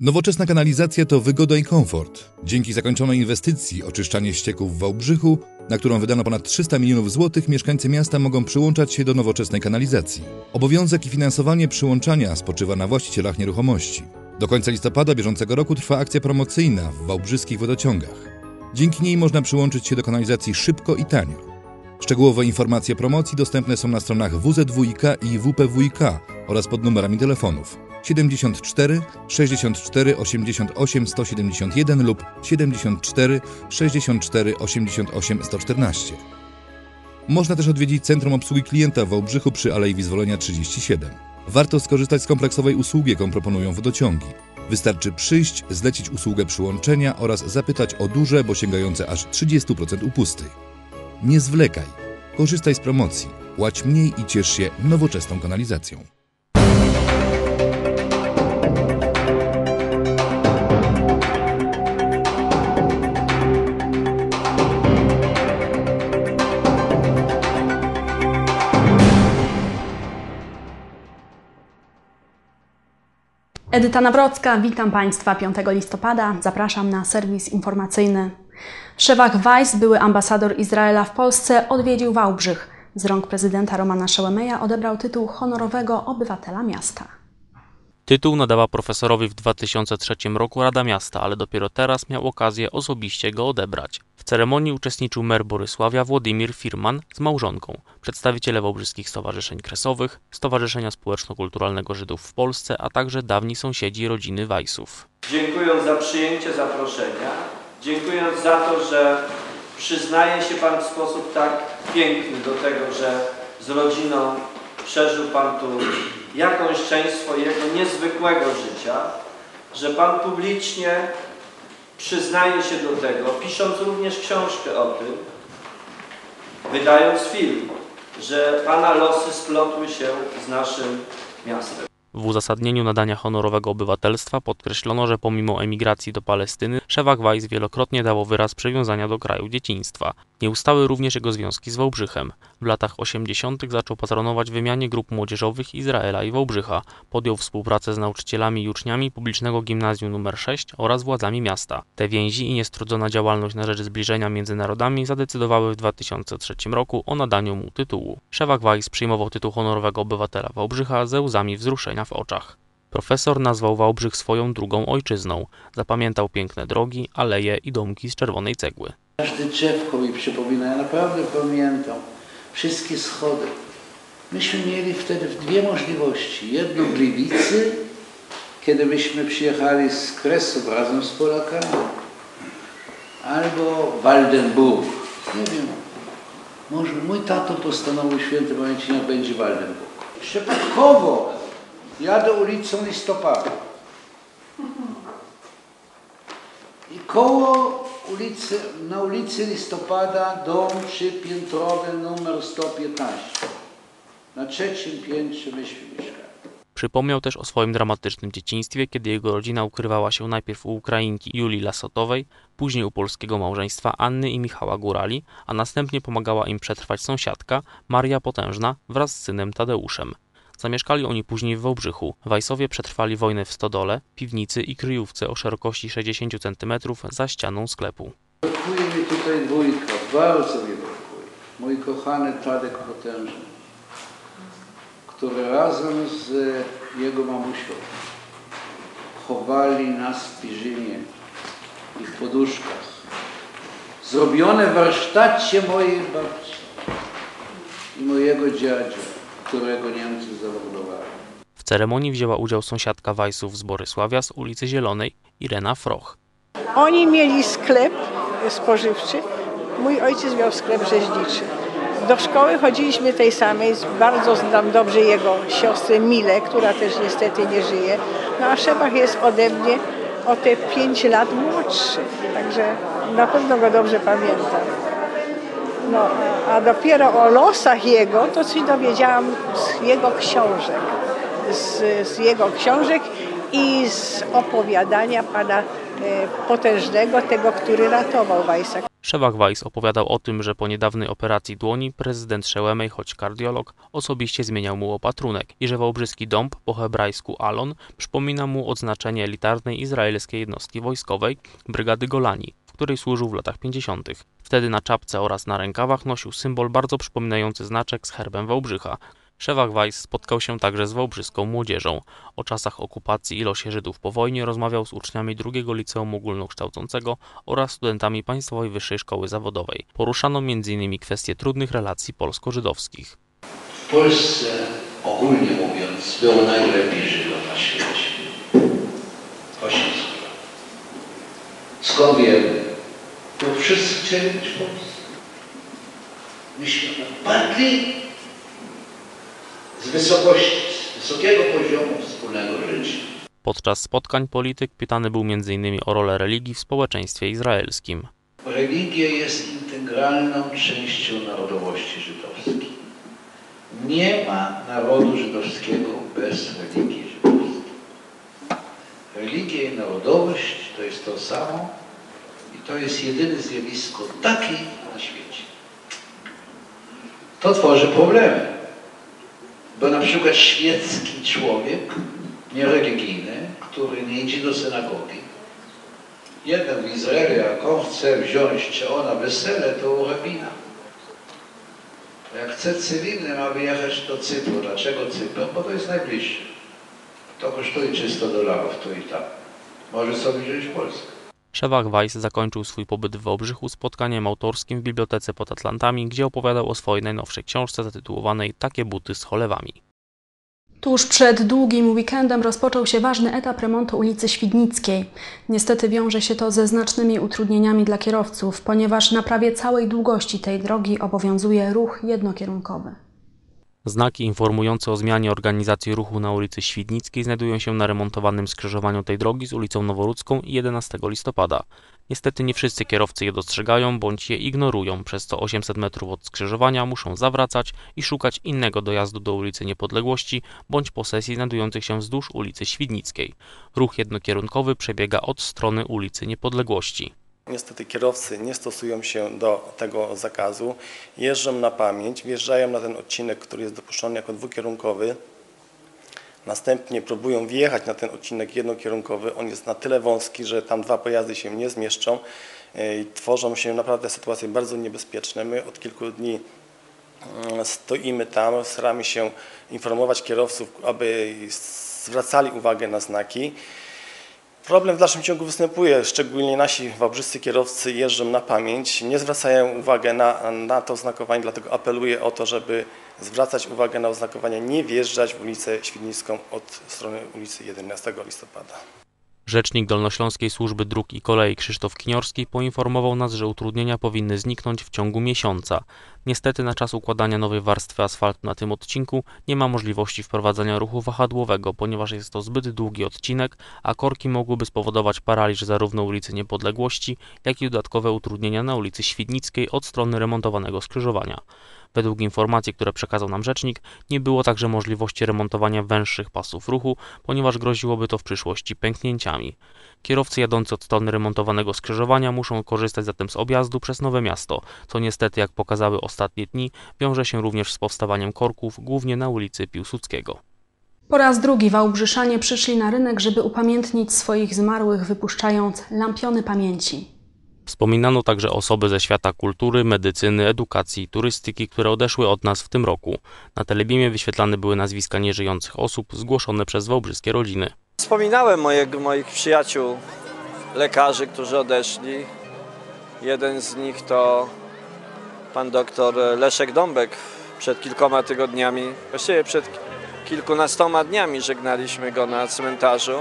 Nowoczesna kanalizacja to wygoda i komfort. Dzięki zakończonej inwestycji oczyszczanie ścieków w Wałbrzychu, na którą wydano ponad 300 milionów złotych, mieszkańcy miasta mogą przyłączać się do nowoczesnej kanalizacji. Obowiązek i finansowanie przyłączania spoczywa na właścicielach nieruchomości. Do końca listopada bieżącego roku trwa akcja promocyjna w wałbrzyskich wodociągach. Dzięki niej można przyłączyć się do kanalizacji szybko i tanio. Szczegółowe informacje promocji dostępne są na stronach WZWiK i WPWiK oraz pod numerami telefonów 74 64 88 171 lub 74 64 88 114. Można też odwiedzić Centrum Obsługi Klienta w Wałbrzychu przy Alei Wyzwolenia 37. Warto skorzystać z kompleksowej usługi, jaką proponują wodociągi. Wystarczy przyjść, zlecić usługę przyłączenia oraz zapytać o duże, bo sięgające aż 30% upusty. Nie zwlekaj. Korzystaj z promocji. Płać mniej i ciesz się nowoczesną kanalizacją. Edyta Nawrocka, witam Państwa 5 listopada. Zapraszam na serwis informacyjny. Szewak Weiss, były ambasador Izraela w Polsce, odwiedził Wałbrzych. Z rąk prezydenta Romana Szełemeja odebrał tytuł honorowego obywatela miasta. Tytuł nadała profesorowi w 2003 roku Rada Miasta, ale dopiero teraz miał okazję osobiście go odebrać. Ceremonii uczestniczył mer Borysławia Włodimir Firman z małżonką, przedstawiciele wałbrzyskich stowarzyszeń kresowych, Stowarzyszenia Społeczno-Kulturalnego Żydów w Polsce, a także dawni sąsiedzi rodziny Wajsów. Dziękując za przyjęcie zaproszenia, dziękując za to, że przyznaje się Pan w sposób tak piękny do tego, że z rodziną przeżył Pan tu jakąś część swojego niezwykłego życia, że Pan publicznie przyznaje się do tego, pisząc również książkę o tym, wydając film, że Pana losy splotły się z naszym miastem. W uzasadnieniu nadania honorowego obywatelstwa podkreślono, że pomimo emigracji do Palestyny, Szewak Weiss wielokrotnie dało wyraz przywiązania do kraju dzieciństwa. Nie ustały również jego związki z Wałbrzychem. W latach 80. zaczął patronować wymianie grup młodzieżowych Izraela i Wałbrzycha. Podjął współpracę z nauczycielami i uczniami publicznego gimnazjum nr 6 oraz władzami miasta. Te więzi i niestrudzona działalność na rzecz zbliżenia między narodami zadecydowały w 2003 roku o nadaniu mu tytułu. Szewak Weiss przyjmował tytuł honorowego obywatela Wałbrzycha ze łzami wzruszenia w oczach. Profesor nazwał Wałbrzych swoją drugą ojczyzną. Zapamiętał piękne drogi, aleje i domki z czerwonej cegły. Każde drzewko mi przypomina, ja naprawdę pamiętam wszystkie schody. Myśmy mieli wtedy dwie możliwości. Jedno w Gliwicy, kiedy myśmy przyjechali z Kresów razem z Polakami, albo Waldenburg. Nie wiem, może mój tato postanowił święty pamięci, niech będzie Waldenburg. Przypadkowo jadę ulicą Listopada. I koło ulicy, na ulicy Listopada dom trzypiętrowy numer 115. Na trzecim piętrze myśmy mieszkali. Przypomniał też o swoim dramatycznym dzieciństwie, kiedy jego rodzina ukrywała się najpierw u Ukrainki Julii Lasotowej, później u polskiego małżeństwa Anny i Michała Górali, a następnie pomagała im przetrwać sąsiadka Maria Potężna wraz z synem Tadeuszem. Zamieszkali oni później w Wałbrzychu. Wajsowie przetrwali wojnę w stodole, piwnicy i kryjówce o szerokości 60 cm za ścianą sklepu. Brakuje mi tutaj dwójka, bardzo mi brakuje. Mój kochany Tadek Potężny, który razem z jego mamusią chowali nas w piżamie i w poduszkach. Zrobione w warsztacie mojej babci i mojego dziadzia, którego Niemcy zamordowali. W ceremonii wzięła udział sąsiadka Wajsów z Borysławia z ulicy Zielonej, Irena Froch. Oni mieli sklep spożywczy, mój ojciec miał sklep rzeźniczy. Do szkoły chodziliśmy tej samej, bardzo znam dobrze jego siostrę Milę, która też niestety nie żyje. No a Szebach jest ode mnie o te 5 lat młodszy, także na pewno go dobrze pamiętam. No, a dopiero o losach jego to coś dowiedziałam z jego książek. Z, z jego książek i z opowiadania pana e, potężnego, tego, który ratował Weissa. Szewak Weiss opowiadał o tym, że po niedawnej operacji dłoni prezydent Szełemej, choć kardiolog, osobiście zmieniał mu opatrunek i że wałbrzyski dąb, po hebrajsku Alon, przypomina mu odznaczenie elitarnej izraelskiej jednostki wojskowej, brygady Golani, której służył w latach 50. Wtedy na czapce oraz na rękawach nosił symbol bardzo przypominający znaczek z herbem Wałbrzycha. Szewak Weiss spotkał się także z wałbrzyską młodzieżą. O czasach okupacji i losie Żydów po wojnie rozmawiał z uczniami drugiego liceum ogólnokształcącego oraz studentami Państwowej Wyższej Szkoły Zawodowej. Poruszano m.in. kwestie trudnych relacji polsko-żydowskich. W Polsce, ogólnie mówiąc, było najlepiej Żydom na świecie. 800 lat. Skąd wiemy? Wszyscy chcieli być w Polsce. Myśmy padli z wysokości, z wysokiego poziomu wspólnego życia. Podczas spotkań polityk pytany był m.in. o rolę religii w społeczeństwie izraelskim. Religia jest integralną częścią narodowości żydowskiej. Nie ma narodu żydowskiego bez religii żydowskiej. Religia i narodowość to jest to samo i to jest jedyne zjawisko takie na świecie. To tworzy problemy, bo na przykład świecki człowiek, niereligijny, który nie idzie do synagogi, jeden w Izraelu, jak on chce wziąć czy ona wesele, to u rabina. Jak chce cywilny, ma wyjechać do Cypru. Dlaczego Cypru? Bo to jest najbliższe. To kosztuje 300 dolarów tu i tam. Może sobie wziąć Polskę. Szewak Weiss zakończył swój pobyt w Wałbrzychu spotkaniem autorskim w Bibliotece pod Atlantami, gdzie opowiadał o swojej najnowszej książce zatytułowanej Takie buty z cholewami. Tuż przed długim weekendem rozpoczął się ważny etap remontu ulicy Świdnickiej. Niestety wiąże się to ze znacznymi utrudnieniami dla kierowców, ponieważ na prawie całej długości tej drogi obowiązuje ruch jednokierunkowy. Znaki informujące o zmianie organizacji ruchu na ulicy Świdnickiej znajdują się na remontowanym skrzyżowaniu tej drogi z ulicą Noworudzką i 11 listopada. Niestety nie wszyscy kierowcy je dostrzegają bądź je ignorują, przez co 800 metrów od skrzyżowania muszą zawracać i szukać innego dojazdu do ulicy Niepodległości bądź posesji znajdujących się wzdłuż ulicy Świdnickiej. Ruch jednokierunkowy przebiega od strony ulicy Niepodległości. Niestety kierowcy nie stosują się do tego zakazu, jeżdżą na pamięć, wjeżdżają na ten odcinek, który jest dopuszczony jako dwukierunkowy, następnie próbują wjechać na ten odcinek jednokierunkowy. On jest na tyle wąski, że tam dwa pojazdy się nie zmieszczą i tworzą się naprawdę sytuacje bardzo niebezpieczne. My od kilku dni mm, stoimy tam, staramy się informować kierowców, aby zwracali uwagę na znaki. Problem w dalszym ciągu występuje, szczególnie nasi wałbrzyscy kierowcy jeżdżą na pamięć, nie zwracają uwagi na, na to oznakowanie, dlatego apeluję o to, żeby zwracać uwagę na oznakowanie, nie wjeżdżać w ulicę Świdnicką od strony ulicy 11 listopada. Rzecznik Dolnośląskiej Służby Dróg i Kolei Krzysztof Kiniorski poinformował nas, że utrudnienia powinny zniknąć w ciągu miesiąca. Niestety na czas układania nowej warstwy asfaltu na tym odcinku nie ma możliwości wprowadzenia ruchu wahadłowego, ponieważ jest to zbyt długi odcinek, a korki mogłyby spowodować paraliż zarówno ulicy Niepodległości, jak i dodatkowe utrudnienia na ulicy Świdnickiej od strony remontowanego skrzyżowania. Według informacji, które przekazał nam rzecznik, nie było także możliwości remontowania węższych pasów ruchu, ponieważ groziłoby to w przyszłości pęknięciami. Kierowcy jadący od strony remontowanego skrzyżowania muszą korzystać zatem z objazdu przez Nowe Miasto, co niestety, jak pokazały ostatnie dni, wiąże się również z powstawaniem korków, głównie na ulicy Piłsudskiego. Po raz drugi Wałbrzyszanie przyszli na rynek, żeby upamiętnić swoich zmarłych, wypuszczając lampiony pamięci. Wspominano także osoby ze świata kultury, medycyny, edukacji turystyki, które odeszły od nas w tym roku. Na telebimie wyświetlane były nazwiska nieżyjących osób zgłoszone przez wałbrzyskie rodziny. Wspominałem mojego, moich przyjaciół, lekarzy, którzy odeszli. Jeden z nich to pan doktor Leszek Dąbek. Przed kilkoma tygodniami, właściwie przed kilkunastoma dniami żegnaliśmy go na cmentarzu.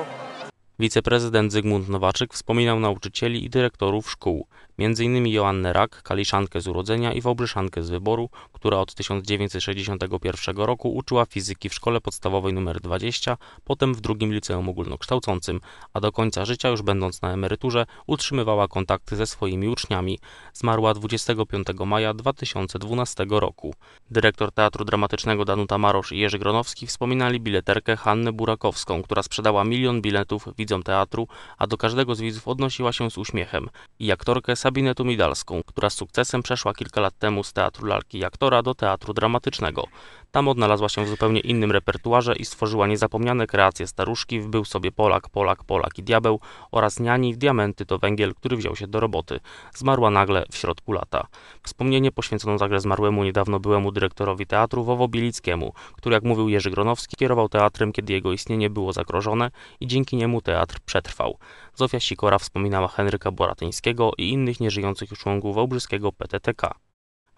Wiceprezydent Zygmunt Nowaczyk wspominał nauczycieli i dyrektorów szkół. m.in. Joannę Rak, kaliszankę z urodzenia i wałbrzyszankę z wyboru, która od 1961 roku uczyła fizyki w szkole podstawowej nr 20, potem w drugim liceum ogólnokształcącym, a do końca życia, już będąc na emeryturze, utrzymywała kontakty ze swoimi uczniami. Zmarła 25 maja 2012 roku. Dyrektor Teatru Dramatycznego Danuta Marosz i Jerzy Gronowski wspominali bileterkę Hannę Burakowską, która sprzedała milion biletów widzom teatru, a do każdego z widzów odnosiła się z uśmiechem, i aktorkę Sabinę Tumidalską, która z sukcesem przeszła kilka lat temu z Teatru Lalki i Aktora do Teatru Dramatycznego. Tam odnalazła się w zupełnie innym repertuarze i stworzyła niezapomniane kreacje staruszki w Był sobie Polak, Polak, Polak i Diabeł oraz Niani w Diamenty to węgiel, który wziął się do roboty. Zmarła nagle w środku lata. Wspomnienie poświęcono zagle zmarłemu niedawno byłemu dyrektorowi teatru Wowo Bielickiemu, który jak mówił Jerzy Gronowski kierował teatrem, kiedy jego istnienie było zagrożone i dzięki niemu teatr przetrwał. Zofia Sikora wspominała Henryka Boratyńskiego i innych nieżyjących już członków wałbrzyskiego PTTK.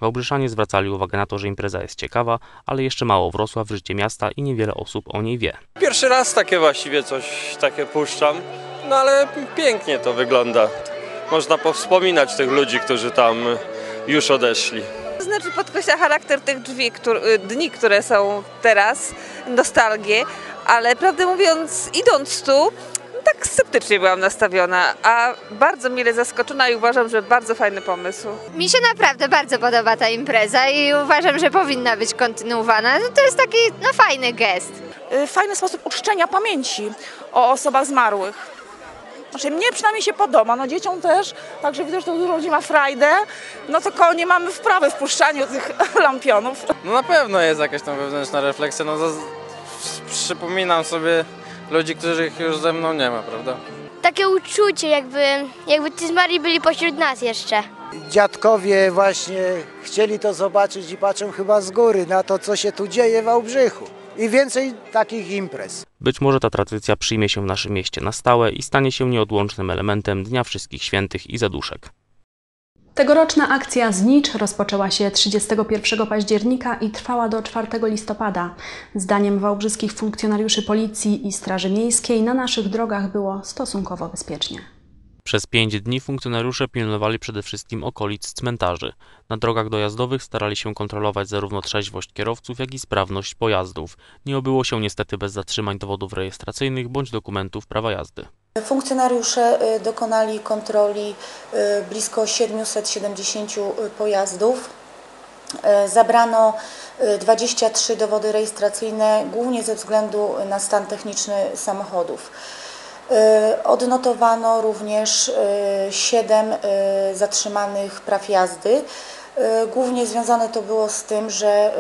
Wałbrzyszanie zwracali uwagę na to, że impreza jest ciekawa, ale jeszcze mało wrosła w życie miasta i niewiele osób o niej wie. Pierwszy raz takie właściwie coś takie puszczam, no ale pięknie to wygląda. Można powspominać tych ludzi, którzy tam już odeszli. To znaczy podkreśla charakter tych drzwi, któr- dni, które są teraz, nostalgię, ale prawdę mówiąc, idąc tu, tak sceptycznie byłam nastawiona, a bardzo mile zaskoczona i uważam, że bardzo fajny pomysł. Mi się naprawdę bardzo podoba ta impreza i uważam, że powinna być kontynuowana. No to jest taki no, fajny gest. y, fajny sposób uczczenia pamięci o osobach zmarłych. Znaczy mnie przynajmniej się podoba, no dzieciom też, także widzę, że to dużo ludzi ma frajdę, no tylko nie mamy wprawy w puszczaniu tych lampionów. No na pewno jest jakaś tam wewnętrzna refleksja, no to przypominam sobie ludzi, których już ze mną nie ma, prawda? Takie uczucie, jakby, jakby ci zmarli byli pośród nas jeszcze. Dziadkowie właśnie chcieli to zobaczyć i patrzą chyba z góry na to, co się tu dzieje w Wałbrzychu. I więcej takich imprez. Być może ta tradycja przyjmie się w naszym mieście na stałe i stanie się nieodłącznym elementem Dnia Wszystkich Świętych i Zaduszek. Tegoroczna akcja Znicz rozpoczęła się 31 października i trwała do 4 listopada. Zdaniem wałbrzyskich funkcjonariuszy policji i Straży Miejskiej na naszych drogach było stosunkowo bezpiecznie. Przez pięć dni funkcjonariusze pilnowali przede wszystkim okolic cmentarzy. Na drogach dojazdowych starali się kontrolować zarówno trzeźwość kierowców, jak i sprawność pojazdów. Nie obyło się niestety bez zatrzymań dowodów rejestracyjnych bądź dokumentów prawa jazdy. Funkcjonariusze y, dokonali kontroli y, blisko 770 pojazdów. Y, Zabrano y, 23 dowody rejestracyjne, głównie ze względu na stan techniczny samochodów. Odnotowano również 7 zatrzymanych praw jazdy. Głównie związane to było z tym, że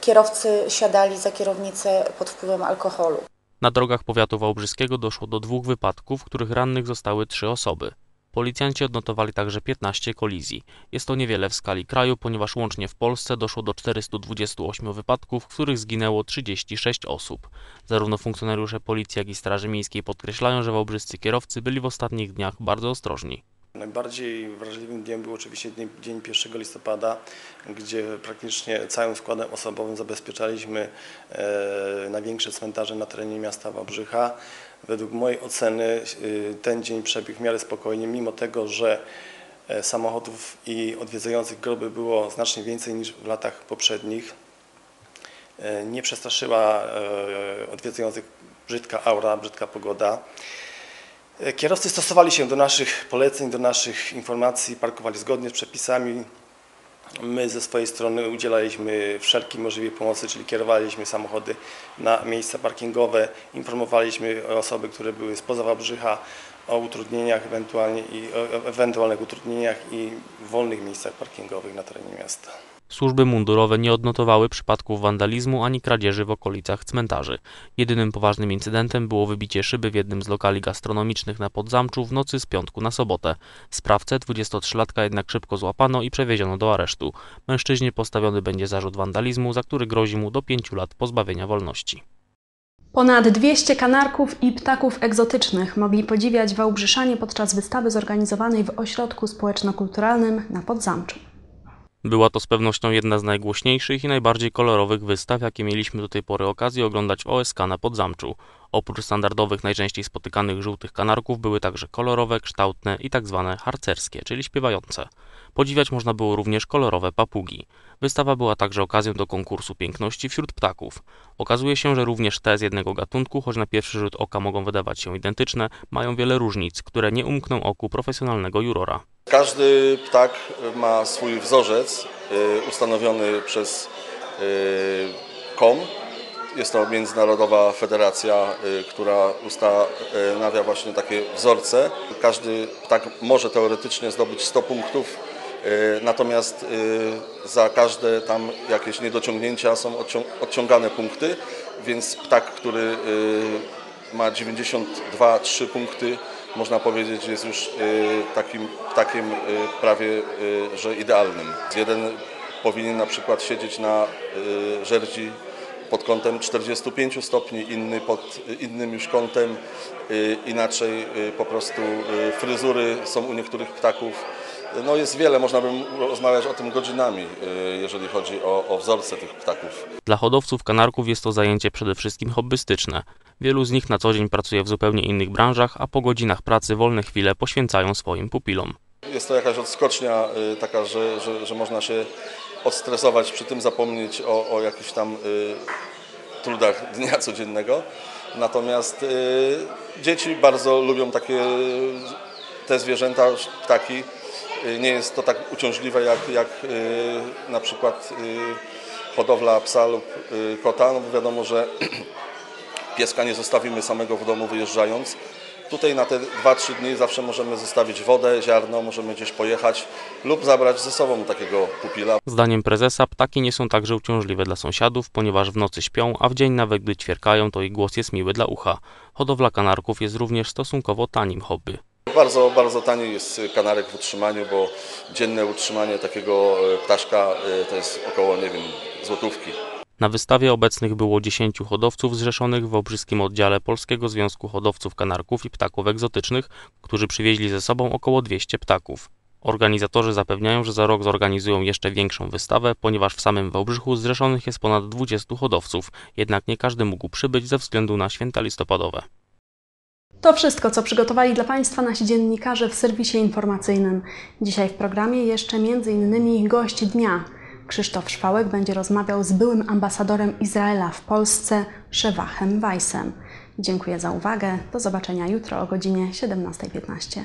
kierowcy siadali za kierownicę pod wpływem alkoholu. Na drogach powiatu wałbrzyskiego doszło do dwóch wypadków, w których rannych zostały trzy osoby. Policjanci odnotowali także 15 kolizji. Jest to niewiele w skali kraju, ponieważ łącznie w Polsce doszło do 428 wypadków, w których zginęło 36 osób. Zarówno funkcjonariusze policji, jak i Straży Miejskiej podkreślają, że wałbrzyscy kierowcy byli w ostatnich dniach bardzo ostrożni. Najbardziej wrażliwym dniem był oczywiście dzień, dzień 1 listopada, gdzie praktycznie całym składem osobowym zabezpieczaliśmy e, największe cmentarze na terenie miasta Wałbrzycha. Według mojej oceny e, ten dzień przebiegł w miarę spokojnie, mimo tego, że e, samochodów i odwiedzających groby było znacznie więcej niż w latach poprzednich. Nie przestraszyła odwiedzających brzydka aura, brzydka pogoda. E, Kierowcy stosowali się do naszych poleceń, do naszych informacji, parkowali zgodnie z przepisami. My ze swojej strony udzielaliśmy wszelkiej możliwej pomocy, czyli kierowaliśmy samochody na miejsca parkingowe, informowaliśmy osoby, które były spoza Wałbrzycha o utrudnieniach ewentualnie i o ewentualnych utrudnieniach i wolnych miejscach parkingowych na terenie miasta. Służby mundurowe nie odnotowały przypadków wandalizmu ani kradzieży w okolicach cmentarzy. Jedynym poważnym incydentem było wybicie szyby w jednym z lokali gastronomicznych na Podzamczu w nocy z piątku na sobotę. Sprawcę, 23-latka, jednak szybko złapano i przewieziono do aresztu. Mężczyźnie postawiony będzie zarzut wandalizmu, za który grozi mu do 5 lat pozbawienia wolności. Ponad 200 kanarków i ptaków egzotycznych mogli podziwiać Wałbrzyszanie podczas wystawy zorganizowanej w Ośrodku Społeczno-Kulturalnym na Podzamczu. Była to z pewnością jedna z najgłośniejszych i najbardziej kolorowych wystaw, jakie mieliśmy do tej pory okazję oglądać w OSK na Podzamczu. Oprócz standardowych, najczęściej spotykanych żółtych kanarków były także kolorowe, kształtne i tak zwane harcerskie, czyli śpiewające. Podziwiać można było również kolorowe papugi. Wystawa była także okazją do konkursu piękności wśród ptaków. Okazuje się, że również te z jednego gatunku, choć na pierwszy rzut oka mogą wydawać się identyczne, mają wiele różnic, które nie umkną oku profesjonalnego jurora. Każdy ptak ma swój wzorzec y, ustanowiony przez y, KOM. Jest to międzynarodowa federacja, y, która ustanawia właśnie takie wzorce. Każdy ptak może teoretycznie zdobyć 100 punktów, natomiast za każde tam jakieś niedociągnięcia są odciągane punkty, więc ptak, który ma 92-3 punkty, można powiedzieć, jest już takim ptakiem prawie że idealnym. Jeden powinien na przykład siedzieć na żerdzi pod kątem 45 stopni, inny pod innym już kątem, inaczej po prostu fryzury są u niektórych ptaków. No jest wiele, można by rozmawiać o tym godzinami, jeżeli chodzi o, o wzorce tych ptaków. Dla hodowców kanarków jest to zajęcie przede wszystkim hobbystyczne. Wielu z nich na co dzień pracuje w zupełnie innych branżach, a po godzinach pracy wolne chwile poświęcają swoim pupilom. Jest to jakaś odskocznia taka, że, że, że można się odstresować, przy tym zapomnieć o, o jakichś tam y, trudach dnia codziennego. Natomiast y, dzieci bardzo lubią takie te zwierzęta, ptaki. Y, nie jest to tak uciążliwe jak, jak y, na przykład y, hodowla psa lub y, kota, no bo wiadomo, że pieska nie zostawimy samego w domu wyjeżdżając. Tutaj na te 2-3 dni zawsze możemy zostawić wodę, ziarno, możemy gdzieś pojechać lub zabrać ze sobą takiego pupila. Zdaniem prezesa ptaki nie są także uciążliwe dla sąsiadów, ponieważ w nocy śpią, a w dzień nawet gdy ćwierkają, to ich głos jest miły dla ucha. Hodowla kanarków jest również stosunkowo tanim hobby. Bardzo, bardzo tani jest kanarek w utrzymaniu, bo dzienne utrzymanie takiego e, ptaszka e, to jest około, nie wiem, złotówki. Na wystawie obecnych było 10 hodowców zrzeszonych w Wałbrzyskim Oddziale Polskiego Związku Hodowców Kanarków i Ptaków Egzotycznych, którzy przywieźli ze sobą około 200 ptaków. Organizatorzy zapewniają, że za rok zorganizują jeszcze większą wystawę, ponieważ w samym Wałbrzychu zrzeszonych jest ponad 20 hodowców, jednak nie każdy mógł przybyć ze względu na święta listopadowe. To wszystko, co przygotowali dla Państwa nasi dziennikarze w serwisie informacyjnym. Dzisiaj w programie jeszcze m.in. gość dnia. Krzysztof Szwałek będzie rozmawiał z byłym ambasadorem Izraela w Polsce, Szewachem Weissem. Dziękuję za uwagę. Do zobaczenia jutro o godzinie 17.15.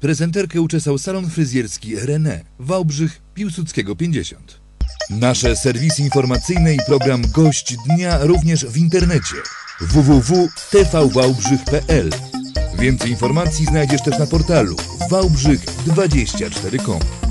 Prezenterkę uczesał salon fryzjerski René, Wałbrzych, Piłsudskiego 50. Nasze serwisy informacyjne i program Gość Dnia również w internecie www.tvwałbrzych.pl Więcej informacji znajdziesz też na portalu wałbrzych24.com